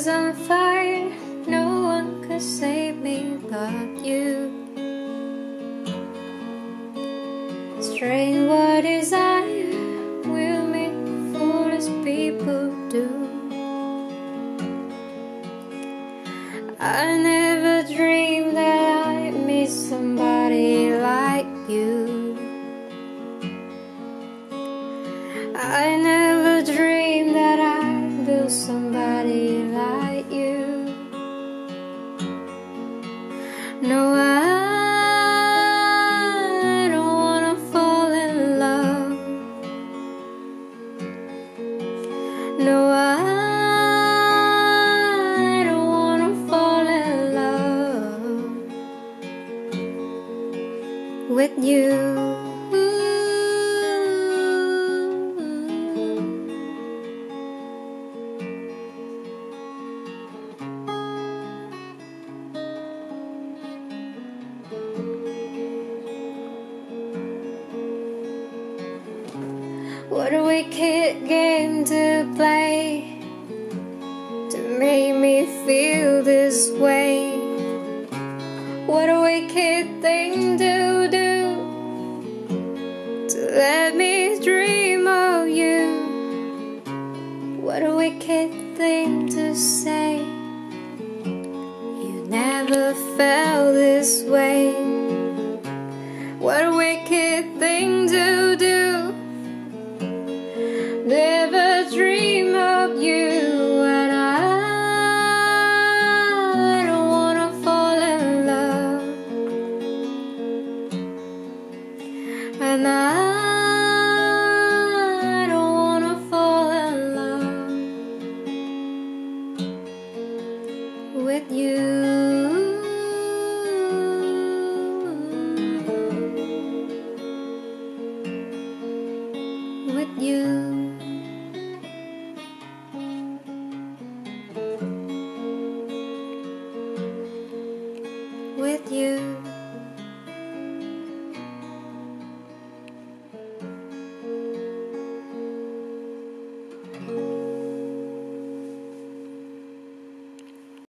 was on fire, no one could save me but you. Strain what desire will make foolish people do. I never dreamed that I'd meet somebody like you. I never dreamed that I'd build somebody No, I don't wanna fall in love with you. What a wicked game to play to make me feel this way. What a wicked thing to do to let me dream of you. What a wicked thing to say. You never felt this way. What a wicked thing to And I don't wanna fall in love with you. With you. With you.